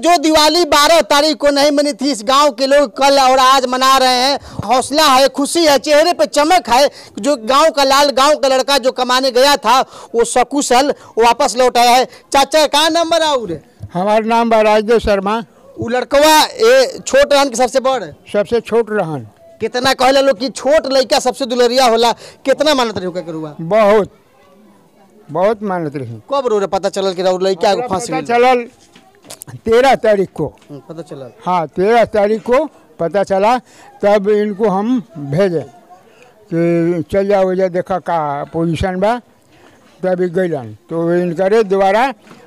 जो दिवाली 12 तारीख को नहीं मनी थी इस गाँव के लोग कल और आज मना रहे हैं। हौसला है खुशी है चेहरे पे चमक है जो गाँव का लाल गाँव का लड़का जो कमाने गया था वो सकुशल वापस लौट आया है। चाचा कहाँ नंबर आउर हमार नाम बा राजदेव शर्मा। वो लड़कवा ए छोट रहन के सबसे बड़? सबसे छोट रहन। कितना कहले लोग कि छोट लड़का सबसे दुलरिया होला कितना मानत रही होकर करुआ बहुत बहुत मानत रही। कब रो पता चलल कि रउर लड़का फंस चलल तेरह तारीख को। हम्म, पता चला। हाँ तेरह तारीख को पता चला तब इनको हम भेजे कि चल जाओ वजह देखा का पोजीशन बा तब गैलन तो इनकरे द्वारा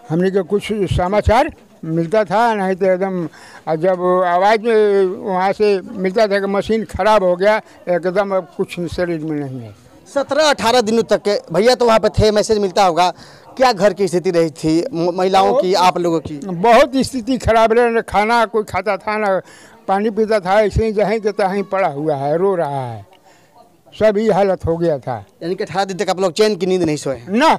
हमने के कुछ समाचार मिलता था नहीं तो एकदम जब आवाज़ में वहाँ से मिलता था कि मशीन खराब हो गया एकदम अब कुछ शरीर में नहीं है। सत्रह अठारह दिनों तक के भैया तो वहाँ पे थे मैसेज मिलता होगा। क्या घर की स्थिति रही थी? महिलाओं की आप लोगों की? बहुत स्थिति खराब रहे। खाना कोई खाता था ना पानी पीता था ऐसे ही जहीं के तहीं पड़ा हुआ है रो रहा है। सब ही हालत हो गया था। यानी कि अठारह दिन तक आप लोग चैन की नींद नहीं सोए। ना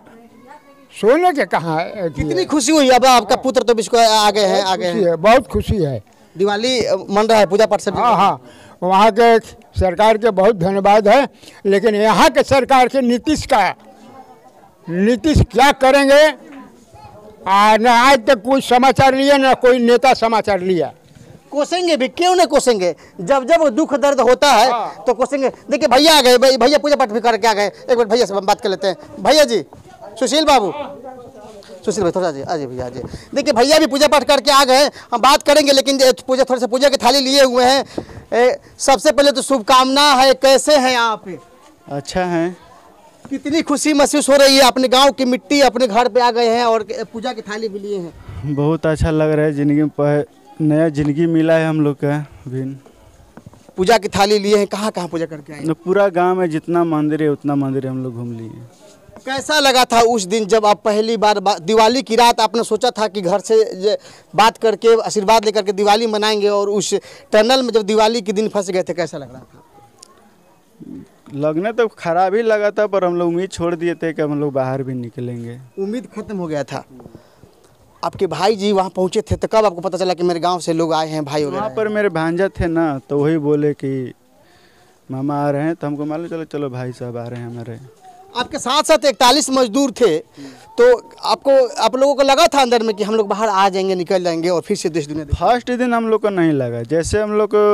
सोने के कहाँ है? कितनी खुशी हुई अब आपका पुत्र तो बिल्कुल आगे है आगे है। है बहुत खुशी है। दिवाली मन रहा है पूजा पाठ सब हाँ हाँ। वहाँ के सरकार के बहुत धन्यवाद है लेकिन यहाँ के सरकार के नीतीश का नीतीश क्या करेंगे? आ न आज तक कोई समाचार लिया न कोई नेता समाचार लिया। कोसेंगे भी क्यों नहीं कोसेंगे? जब जब दुख दर्द होता है हाँ। तो कोसेंगे। देखिए भैया आ गए भैया पूजा पाठ भी करके आ गए। एक बार भैया से हम बात कर लेते हैं। भैया जी सुशील बाबू। सुशील भाई थोड़ा जी आ जाइए भैया आ जाइए देखिए भैया भी पूजा पाठ करके आ गए हम बात करेंगे लेकिन पूजा थोड़ा सा पूजा की थाली लिए हुए हैं। सबसे पहले तो शुभकामना है कैसे हैं आप? अच्छा है। कितनी खुशी महसूस हो रही है? अपने गाँव की मिट्टी अपने घर पे आ गए हैं और पूजा की थाली भी लिए हैं। बहुत अच्छा लग रहा है ज़िंदगी में नया ज़िंदगी मिला है हम लोग का भी पूजा की थाली लिए हैं कहाँ कहाँ पूजा करके आए पूरा गाँव में जितना मंदिर है उतना मंदिर हम लोग घूम लिए कैसा लगा था उस दिन जब आप पहली बार दिवाली की रात आपने सोचा था कि घर से बात करके आशीर्वाद लेकर के दिवाली मनाएँगे और उस टनल में जब दिवाली के दिन फंस गए थे कैसा लग रहा था? लगने तो खराब ही लगा था पर हम लोग उम्मीद छोड़ दिए थे कि हम लोग बाहर भी निकलेंगे। उम्मीद खत्म हो गया था। आपके भाई जी वहाँ पहुँचे थे तो कब आपको पता चला कि मेरे गाँव से लोग आए हैं भाई वहाँ पर मेरे भांजा थे ना तो वही बोले कि मामा आ रहे हैं। तो हमको मालूम चलो चलो भाई साहब आ रहे हैं हमारे। आपके साथ साथ इकतालीस मजदूर थे तो आपको आप लोगों को लगा था अंदर में कि हम लोग बाहर आ जाएँगे निकल जाएँगे और फिर से देश दुनिया फ़र्स्ट दिन हम लोग को नहीं लगा। जैसे हम लोग को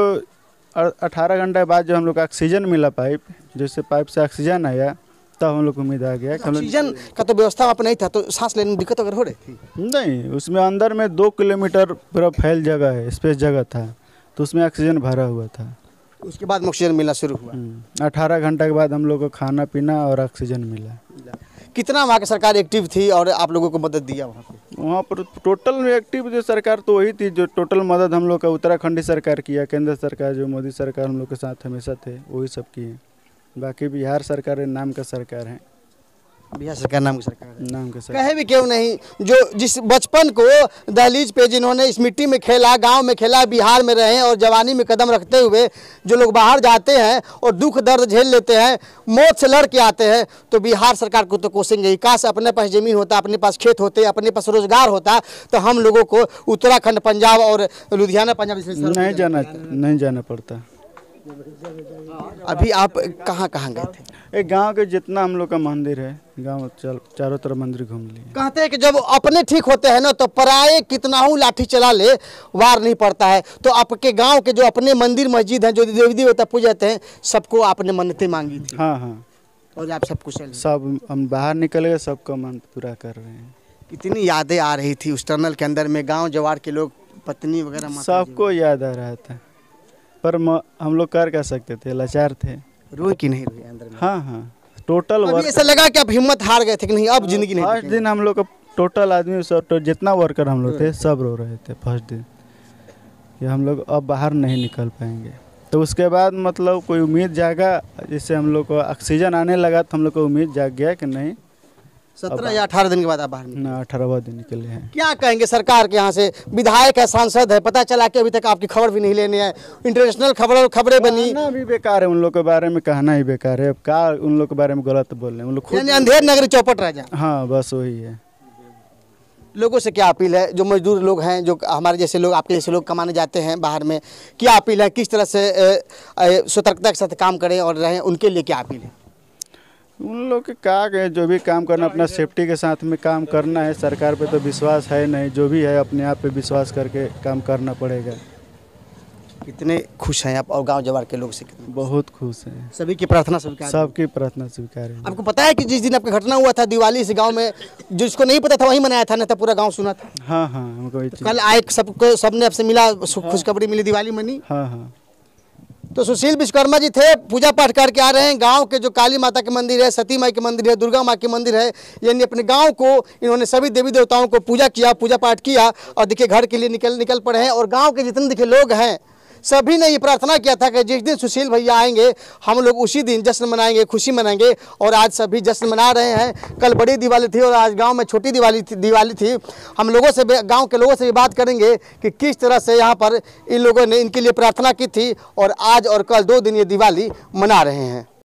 अठारह घंटे बाद जो हम लोग को ऑक्सीजन मिला पाइप जैसे पाइप से ऑक्सीजन आया तब हम लोग को उम्मीद आ गया ऑक्सीजन का तो व्यवस्था वहाँ पर नहीं था तो सांस लेने में दिक्कत अगर हो रही थी? नहीं उसमें अंदर में दो किलोमीटर पूरा फैल जगह है स्पेस जगह था तो उसमें ऑक्सीजन भरा हुआ था। उसके बाद ऑक्सीजन मिलना शुरू हुआ। अठारह घंटा के बाद हम लोग को खाना पीना और ऑक्सीजन मिला। कितना वहाँ की सरकार एक्टिव थी और आप लोगों को मदद दिया वहाँ पे? वहाँ पर टोटल एक्टिव जो सरकार तो वही थी, जो टोटल मदद हम लोग का उत्तराखंडी सरकार किया केंद्र सरकार जो मोदी सरकार हम लोग के साथ हमेशा थे, वही सब किए बाकी बिहार सरकार नाम का सरकार है। बिहार सरकार नाम की सरकार है। नाम का सरकार। कहे भी क्यों नहीं? जो जिस बचपन को दहलीज पे जिन्होंने इस मिट्टी में खेला गाँव में खेला बिहार में रहे और जवानी में कदम रखते हुए जो लोग बाहर जाते हैं और दुख दर्द झेल लेते हैं मौत से लड़ के आते हैं तो बिहार सरकार को तो कोसेंगे काश अपने पास ज़मीन होता अपने पास खेत होते अपने पास रोज़गार होता तो हम लोगों को उत्तराखंड पंजाब और लुधियाना पंजाब नहीं जाना नहीं जाना पड़ता। अभी आप कहाँ कहाँ गए थे? एक गाँव के जितना हम लोग का मंदिर है गाँव चल चारों तरफ़ मंदिर घूम लिए। कहते हैं कि जब अपने ठीक होते हैं ना तो पराए कितना हूँ लाठी चला ले वार नहीं पड़ता है। तो आपके गाँव के जो अपने मंदिर मस्जिद हैं जो देवी देवता पूजते हैं सबको आपने मन्नतें मांगी थी? हाँ हाँ। और आप सब कुछ सब हम बाहर निकल गए सबका मन पूरा कर रहे हैं। कितनी यादें आ रही थी उस टनल के अंदर में गाँव जवार के लोग पत्नी वगैरह सबको याद आ रहा था। पर म, हम लोग कर क्या सकते थे? लाचार थे। रोए कि नहीं रोए अंदर में? हाँ हाँ। टोटल वर्क ऐसा लगा कि आप हिम्मत हार गए थे कि नहीं अब ज़िंदगी नहीं फ़र्स्ट दिन हम लोग का टोटल आदमी सब तो जितना वर्कर हम लोग थे सब रो रहे थे फ़र्स्ट दिन। कि हम लोग अब बाहर नहीं निकल पाएँगे। तो उसके बाद मतलब कोई उम्मीद जागा जिससे हम लोग को ऑक्सीजन आने लगा तो हम लोग को उम्मीद जाग गया कि नहीं सत्रह या अठारह दिन के बाद आप बाहर ना अठारहवा दिन निकले हैं। क्या कहेंगे सरकार के यहाँ से विधायक है सांसद है पता चला कि अभी तक आपकी खबर भी नहीं लेने आए। इंटरनेशनल खबर खबरें बनी। भी बेकार है उन लोग के बारे में कहना ही बेकार है। अब का उन लोग के बारे में गलत बोल रहे हैं? उन लोग अंधेर नगरी चौपट रह जाए हाँ बस वही है। लोगों से क्या अपील है? जो मजदूर लोग हैं जो हमारे जैसे लोग आपके जैसे लोग कमाने जाते हैं बाहर में क्या अपील है? किस तरह से सतर्कता के साथ काम करें और रहें? उनके लिए क्या अपील है? उन लोग के का गए जो भी काम करना अपना सेफ्टी के साथ में काम करना है सरकार पे तो विश्वास है नहीं जो भी है अपने आप पे विश्वास करके काम करना पड़ेगा। कितने खुश हैं आप और गाँव जवार के लोग से? कितने बहुत खुश हैं। सभी की प्रार्थना स्वीकार। है। सबकी प्रार्थना स्वीकार। है आपको पता है कि जिस दिन आपका घटना हुआ था दिवाली से गाँव में जिसको नहीं पता था वही मनाया था ना था पूरा गाँव सुना था। हाँ हाँ हमको ये कल आए सबको सबने आपसे मिला खुशखबरी मिली दिवाली मनी। हाँ हाँ। तो सुशील विश्वकर्मा जी थे, पूजा पाठ करके आ रहे हैं। गाँव के जो काली माता के मंदिर है, सती माई के मंदिर है, दुर्गा माँ के मंदिर है, यानी अपने गाँव को, इन्होंने सभी देवी देवताओं को पूजा किया, पूजा पाठ किया और देखिए घर के लिए निकल निकल पड़े हैं। और गाँव के जितने देखिए लोग हैं सभी ने ये प्रार्थना किया था कि जिस दिन सुशील भैया आएँगे, हम लोग उसी दिन जश्न मनाएँगे, खुशी मनाएँगे। और आज सभी जश्न मना रहे हैं। कल बड़ी दिवाली थी और आज गाँव में छोटी दिवाली थी दिवाली थी। हम लोगों से गाँव के लोगों से भी बात करेंगे कि किस तरह से यहाँ पर इन लोगों ने इनके लिए प्रार्थना की थी और आज और कल दो दिन ये दिवाली मना रहे हैं।